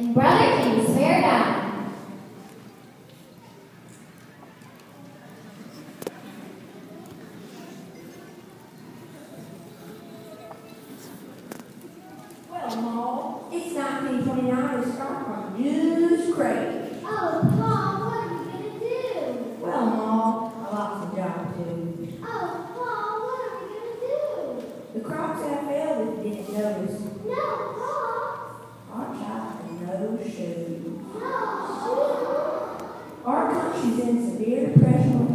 And brother King, swear down. Well, Maul, it's 1929 and start from news crate. Oh, Paul, what are we going to do? Well, Maul, I lost a job. Oh, what are we going to do? The crops have failed didn't notice. No, shoes. Our country's in severe depression